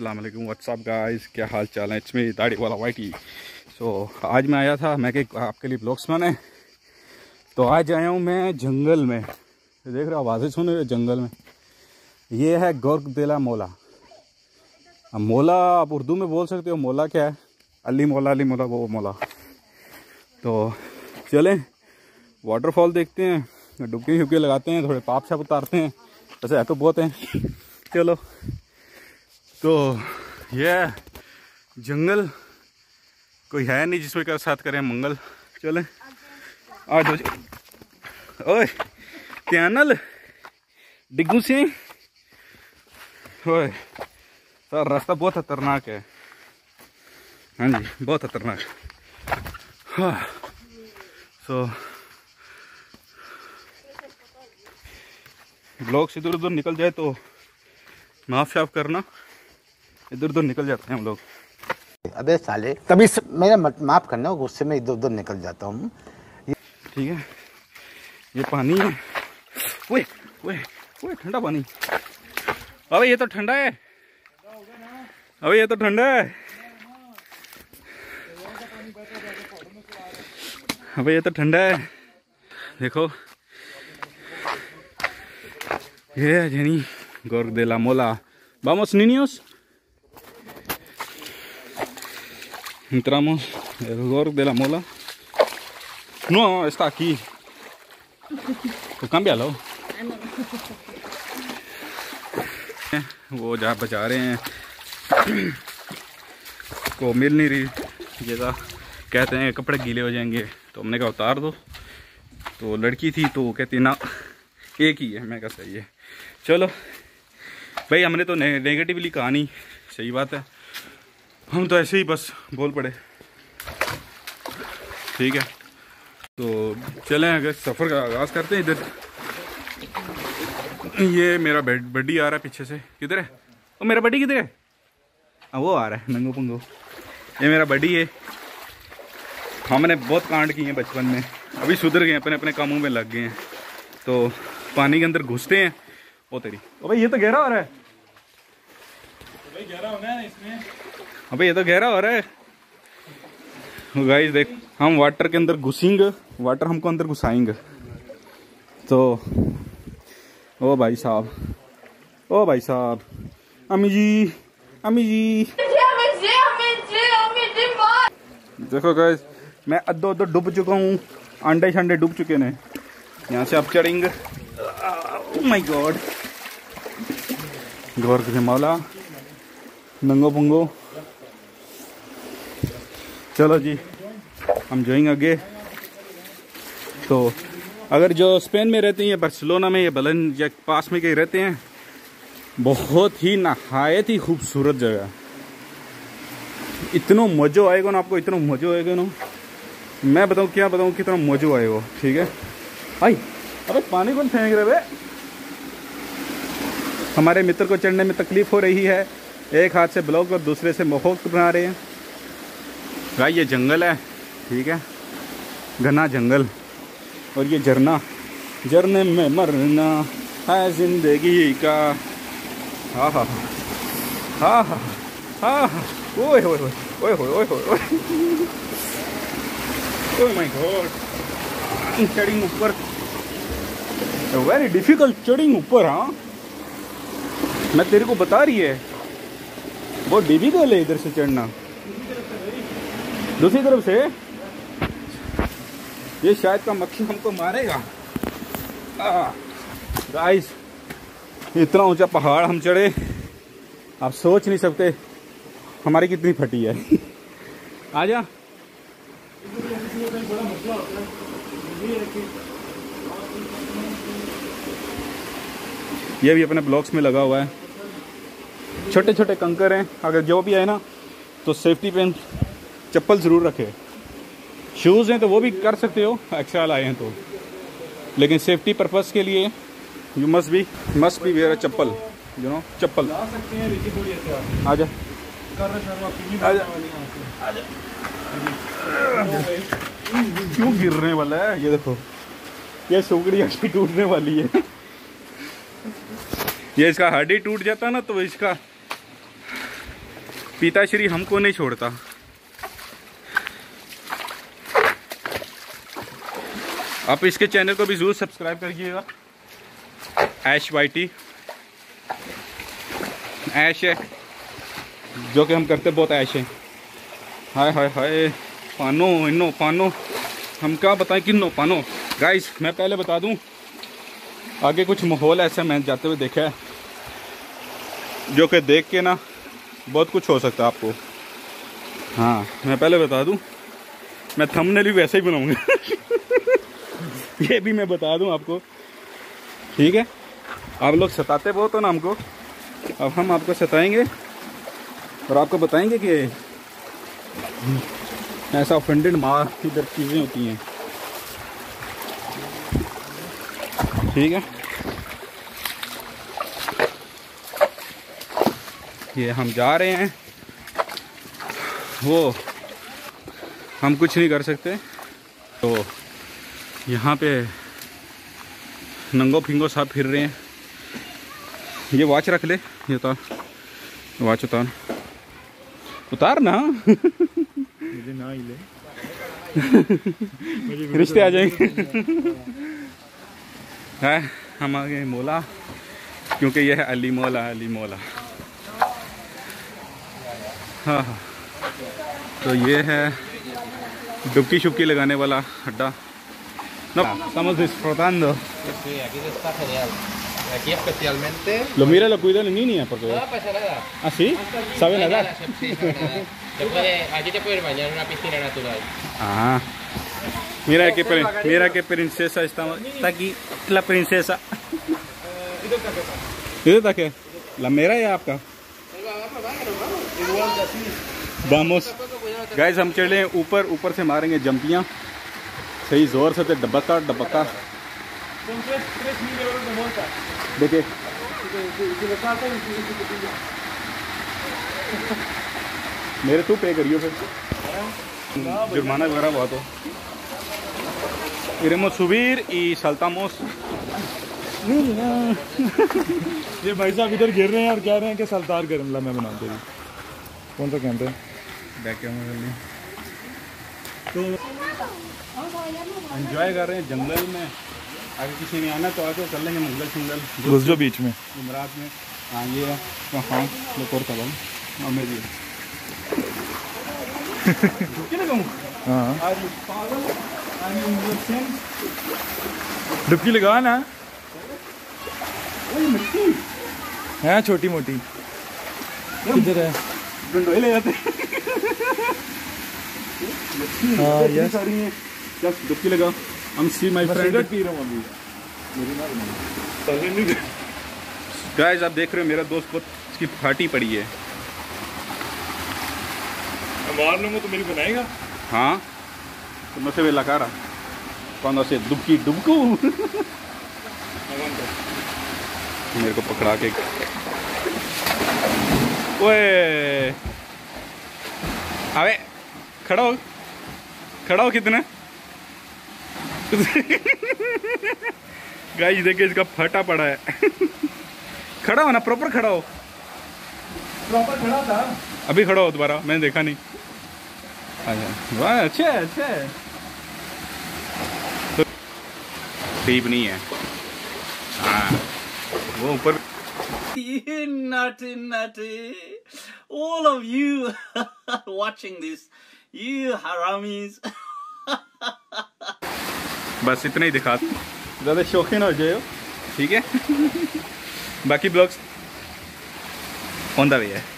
वालेकुम WhatsApp guys क्या हाल चाल है इसमें दाढ़ी वाला वाइटी सो so, आज मैं आया था मैं आपके लिए ब्लॉग्स बनाने। तो आज आया हूँ मैं जंगल में। देख रहे हो आवाज़ें सुन रहे हो जंगल में? ये है गोरखदेला मोला। अब मोला आप उर्दू में बोल सकते हो मोला क्या है? अली मोला अली मोला वो मोला। तो चलें वाटरफॉल देखते हैं डुबकी शुबकी लगाते हैं थोड़े पाप छाप उतारते हैं। वैसे है तो बहुत हैं। चलो। तो ये जंगल कोई है नहीं जिसमें का साथ करें मंगल। चलें। आ जाओ ओए, त्यानल। डिग्गू सिंह ओए, सर रास्ता बहुत खतरनाक है। हाँ जी, बहुत खतरनाक। हाँ। सो ब्लॉग्स इधर उधर निकल जाए तो माफ़ शाफ करना। इधर उधर निकल जाते हैं हम लोग। अबे साले कभी स... मेरा माफ़ करना गुस्से में इधर उधर निकल जाता हूँ। ठीक है। ये पानी है। ओए ओए ओए ठंडा पानी। अबे ये तो ठंडा है। अबे ये तो ठंडा है। अबे ये तो ठंडा है। देखो। ये है Jenny de la Mola. ¿Vamos, Entramos el Gorg de la Mola. No, está aquí. तो cámbialo. वो जहाँ बचा रहे हैं को मिल नहीं रही जगह कहते हैं कपड़े गीले हो जाएँगे तो हमने कहा उतार दो तो लड़की थी तो कहती ना एक ही है मैं कहा सही है चलो भाई हमने तो ने, नेगेटिवली कहा नहीं सही बात है हम तो ऐसे ही बस बोल पड़े। ठीक है। तो चलें अगर सफ़र का आगाज़ करते हैं इधर। ये मेरा बड्डी आ रहा है पीछे से। किधर है? ओ मेरा बड्डी किधर है? आ, वो आ रहा है नंगो पंगो। ये मेरा बड्डी है। हमने बहुत कांड किए हैं बचपन में। अभी सुधर गए अपने अपने कामों में लग गए हैं। तो पानी के अंदर घुसते हैं। वो तेरी। ओ भाई ये तो गहरा हो रहा है। भाई गहरा हो गया इसमें। अबे, ये तो गहरा हो रहा है। गाइस देख, हम वाटर के अंदर घुसेंगे वाटर हमको अंदर घुसाएँगे। तो ओ भाई साहब, ओ भाई साहब, अम्मी जी अम्मी जी। देखो गाइस मैं अद्धो अद्धो डूब चुका हूँ, अंडे शंडे डूब चुके ने यहाँ से आप चढ़ेंगे। माय गॉड गौर के मौला नंगो पुंगो चलो जी, हम जाएँगे आगे। तो अगर जो स्पेन में रहते हैं, या बार्सिलोना में, या बलन, या पास में कहीं रहते हैं, बहुत ही नहायत ही खूबसूरत जगह। इतना मज़ो आएगा ना आपको, इतना मज़ो आएगा ना। मैं बताऊँ, क्या बताऊँ, कितना मज़ो आएगा, ठीक है? आई, अबे पानी कौन फेंक रहे भाई हमारे मित्र को चढ़ने में तकलीफ़ हो रही है। एक हाथ से ब्लॉक और दूसरे से मोहक बना रहे हैं। भाई, ये जंगल है, ठीक है? घना जंगल। और ये झरना, झरने में मरना है ज़िंदगी का। हाँ हाँ हाँ। हाँ हाँ हाँ। ओए ओए ओए ओए ओए ओए माय गॉड चढ़िंग ऊपर। वेरी डिफ़िकल्ट चढ़िंग ऊपर हाँ। मैं तेरे को बता रही है, बहुत डिफ़िकल्ट है इधर से चढ़ना। दूसरी तरफ़ से ये शायद का मक्खी हमको मारेगा। गाइस इतना ऊँचा पहाड़ हम चढ़े। आप सोच नहीं सकते, हमारी कितनी फटी है। आजा। ये भी अपने ब्लॉक्स में लगा हुआ है। छोटे छोटे कंकर हैं, अगर जो भी है ना तो सेफ्टी पेन चप्पल ज़रूर रखे। शूज़ हैं तो वो भी कर सकते हो एक्स्ट्रा लाए हैं तो। लेकिन सेफ्टी पर्पज़ के लिए you must be must be wear chappal you know chappal. आ जा। क्यों गिरने वाला है? ये देखो। ये सुगड़ी अच्छी टूटने वाली है। ये इसका हड्डी टूट जाता ना तो इसका पिताश्री हमको नहीं छोड़ता। आप इसके चैनल को भी ज़रूर सब्सक्राइब करिएगा। ऐश वाई टी ऐश है। जो कि हम करते बहुत ऐश है। हाय हाय हाय। पानो इनो पानो। हम क्या बताएँ, किन्नो, पानो। गाइस मैं पहले बता दूँ, आगे कुछ माहौल ऐसा मैंने जाते हुए देखा है। जो कि देख के ना, बहुत कुछ हो सकता है आपको। हाँ मैं पहले बता दूँ, मैं थंबनेल भी वैसे ही बनाऊँगा। ये भी मैं बता दूँ आपको। ठीक है? आप लोग सताते बहुत हो ना हमको। अब हम आपको सताएँगे और आपको बताएँगे कि ऐसा ऑफेंडेड माँ इधर चीज़ें होती हैं। ठीक है? ये हम जा रहे हैं। वो हम कुछ नहीं कर सकते। तो यहाँ पे नंगो फिंगो साहब फिर रहे हैं। ये वॉच रख ले ये उतार वॉच उतार। उतार ना। मुझे ना ही ले। रिश्ते आ जाएँगे। है हम आ गए मोला क्योंकि यह है अली मोला अली मोला। हाँ हाँ। तो ये है डुबकी शुबकी लगाने वाला अड्डा। No, estamos disfrutando. Sí, aquí está genial. Aquí especialmente. Lo mira, lo cuida la niña, porque... No pasa nada. ¿Ah, sí? ¿Sabe Nada, nadar? sí, sabe nadar. Te puede, aquí te puedes bañar en una piscina natural. Ah. Mira qué, pri- mira qué princesa está, está aquí, la princesa. ¿Ido está qué? ¿La mera ya आपका? Vamos. Guys हम चले ऊपर ऊपर से मारेंगे जंपियां सही ज़ोर से तो डबका डबका। देखिए। मेरे तू पे करियो फिर। जुर्माना वगैरह बहुत हो। Iremos subir y saltamos. ये भाई साहब इधर गिर रहे हैं और कह रहे हैं कि सल्तार गरम ला मैं बनाते कौन सा कैमरा बैक कैमरा तो एंजॉय कर रहे हैं जंगल में। अगर किसी ने आना तो आके कर लेंगे मंगल शंगल घुस जो बीच में। जुमरात में। हाँ ये हाँ। और कदम डुबकी लगा ना। है छोटी मोटी। किधर है? ले जाते हाँ लगा? हम सी माय फ्रेंड पी रहा अभी। गाइस आप देख रहे हो मेरा दोस्त बहुत इसकी फाटी पड़ी है। मार लूँगा तो मेरी बनाएगा। हाँ। तो se ve la cara cuando hace डुबकी डुबकू? मेरे को पकड़ा के। ओए। अबे खड़ा हो। खड़ा हो कितना? गाइस देखिए इसका फटा पड़ा है। खड़ा हो ना प्रॉपर खड़ा हो। प्रॉपर खड़ा था। अभी खड़ा हो दोबारा मैंने देखा नहीं। अच्छा वाह अच्छे है, अच्छे। है। तो नहीं है। हाँ वो ऊपर You nutty nutty. All of you watching this. You haramis. बस इतना ही दिखा। ज़्यादा शौकीन हो जाए ठीक है। बाकी ब्लॉग्स। होता भी वे है?